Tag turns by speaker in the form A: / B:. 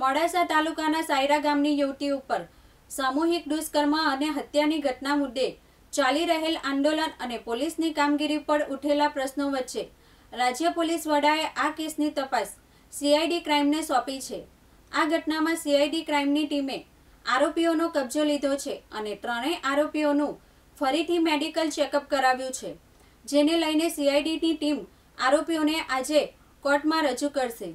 A: મોડાસા તાલુકાના સાયરા ગામની યુવતી ઉપર સામૂહિક દુષ્કર્મ અને હત્યાની ઘટના મુદ્દે ચાલી રહેલ આંદોલન અને પોલીસની કામગીરી પર ઉઠેલા પ્રશ્નો વચ્ચે રાજ્ય પોલીસ વડાએ આ કેસની તપાસ સીઆઈડી ક્રાઇમને સોંપી છે. આ ઘટનામાં સીઆઈડી ક્રાઇમની ટીમે આરોપીઓનો કબજો લીધો છે અને ત્રણેય આરોપીઓનું ફરીથી મેડિકલ ચેકઅપ કરાવ્યું છે, જેને લઈને સીઆઈડીની ટીમ આરોપીઓને આજે કોર્ટમાં રજૂ કરશે.